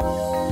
Música